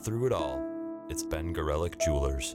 Through it all, it's Ben Gorelick Jewelers.